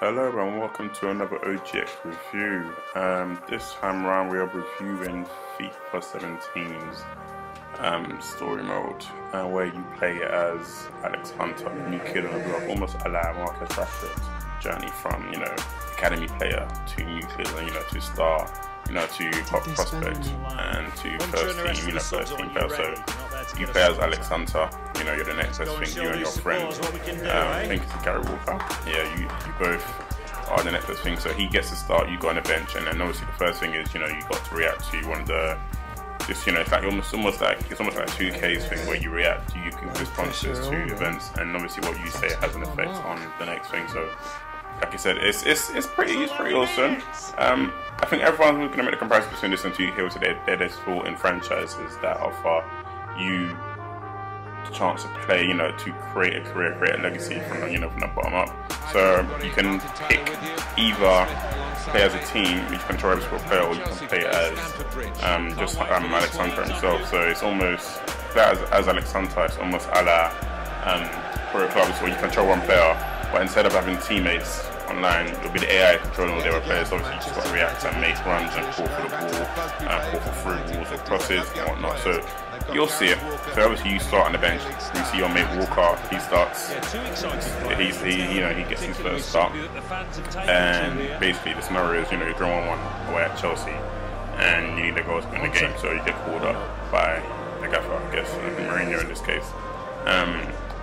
Hello and welcome to another OGX review. Um, this time around we are reviewing FIFA 17's um, story mode uh, where you play as Alex Hunter, a new kid on the block, almost a la Marcus Rashford journey from, you know, academy player to new kid, you know, to star, you know, to top prospect and to first team, you know, first team player. So you play as Alex Hunter, you know, you're the next best thing, you and your friend. Um, I think it's Gary Walker. Yeah, you, you both are the next best thing. So he gets to start, you go on the bench, and then obviously the first thing is, you know, you got to react to one of the just you know, it's like almost almost like it's almost like a 2K's thing where you react, you can responses to events, and obviously what you say has an effect on the next thing. So, like I said, it's it's it's pretty it's pretty awesome. Um, I think everyone's going to make the comparison between this and 2K, so they're, they're just full in franchises that offer you the chance to play, you know, to create a career, create a legacy from you know from the bottom up. So you can pick either play as a team, you can control every single player, or you can play as um, just um, Alex Hunter himself. So it's almost that as, as Alex Hunter, it's almost a la um, pro clubs where you control one player, but instead of having teammates online, it'll be the AI controlling all the other players. Obviously, you just got to react and make runs and call for the ball, and call for through balls or crosses and whatnot. So you'll see it. So obviously, you start on the bench. You see your mate Walker. He starts. He's he you know he gets his first start. And basically, the scenario is you know you're drawing one away at Chelsea, and you need a goal to win the game. So you get called up by the gaffer, I guess, Mourinho in this case. Um,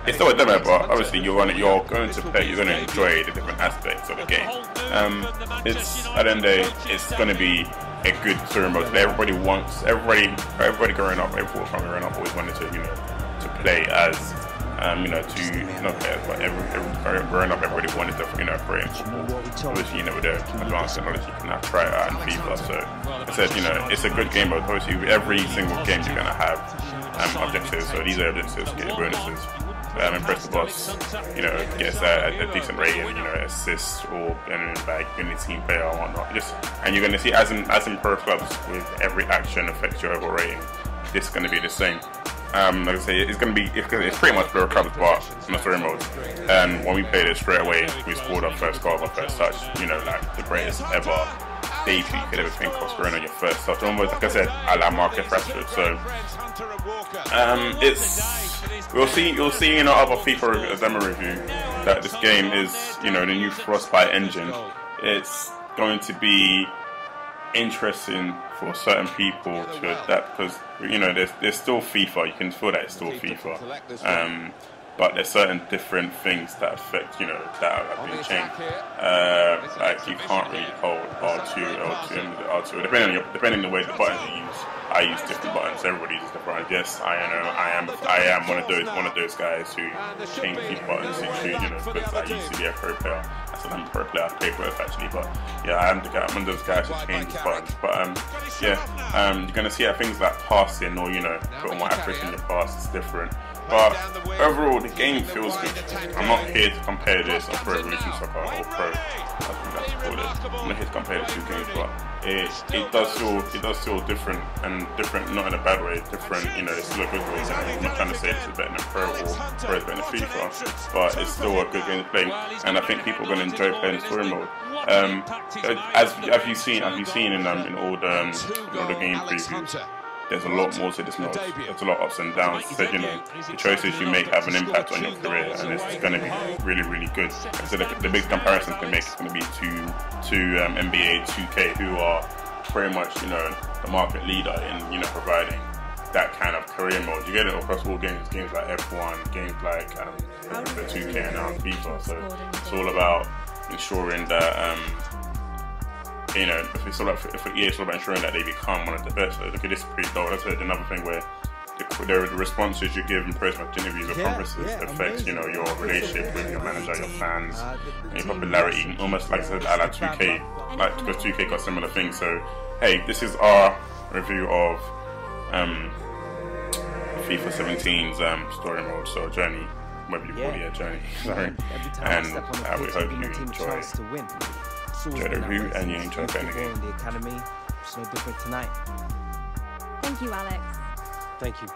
it's still a demo, but obviously you're going to, you're going to play, you're going to enjoy the different aspects of the game. Um, it's at the end of it's going to be a good story mode everybody wants. Everybody, everybody growing up, everyone from growing up always wanted to, you know, to play as, um, you know, to not play as, but every, every growing up, everybody wanted to, you know, play. Obviously, you know, with the advanced technology, you can now try it out in FIFA. So I said, you know, it's a good game mode. Obviously, every single game you're gonna have um, objectives. So these are objectives, get bonuses um, impress the boss, you know, gets a, a, decent rating, you know, assists or and like any team player or whatnot. Just and you're gonna see as in as in pro clubs with every action affects your overall rating. This is gonna be the same. Um, like I say, it's gonna be it's, it's pretty much pro clubs, but in the story mode. And when we played it straight away, we scored our first goal, our first touch. You know, like the greatest ever debut you could ever think of scoring on your first touch. Almost like I said, a la Marcus Rashford. So um, it's We'll see. You'll see in our other FIFA demo review that this game is, you know, the new Frostbite engine. It's going to be interesting for certain people to adapt because you know there's there's still FIFA. You can feel that it's still FIFA. Um, but there's certain different things that affect, you know, that have been changed. Uh, like you can't really hold R2, L2, and R2, depending on your, depending on the way the buttons you use. I use different buttons. Everybody uses different buttons. Yes, I know. I am. I am one of those one of those guys who change these buttons to. You know, because I used to be a pro player. I said I'm a pro player. I play pro actually, but yeah, I am the guy. I'm one of those guys who change the buttons. But um, yeah, um, you're gonna see how things like passing or you know, putting what effort in your pass is different. But overall, the game feels good. I'm not here to compare this or Pro Evolution Soccer or Pro. I think that's called it. I'm not here to compare the two games, but it it does feel it does feel different and different, not in a bad way. Different, you know, it's still a good way. I'm not trying to say this is better than Pro or Pro better than FIFA, but it's still a good game to play, and I think people are going to enjoy playing story mode. Um, as have you seen, have you seen in um, in all the um, in all the game previews? There's a lot more to this mode. There's a lot of ups and downs. So, you know, the choices you make have an impact on your career, and it's going to be really, really good. So the, the big comparison to make is going to be to to um, NBA 2K, who are pretty much, you know, the market leader in, you know, providing that kind of career mode. You get it across all games, games like F1, games like um, 2K and now FIFA. So it's all about ensuring that um, you know, if it's all about, if EA it's all about ensuring that they become one of the best. So look at this pretty dope. That's another thing where the, the, responses you give in post-match interviews or yeah, conferences yeah, affects, you know, your relationship with your manager, your fans, uh, your popularity. Almost like I said, I like 2K, like because 2K got similar things. So, hey, this is our review of um, FIFA 17's um, story mode, so journey, whatever you call it, journey. Sorry, and uh, we hope you enjoy enjoy the review and you enjoy playing the game. The academy, it's no different tonight. Thank you, Alex. Thank you.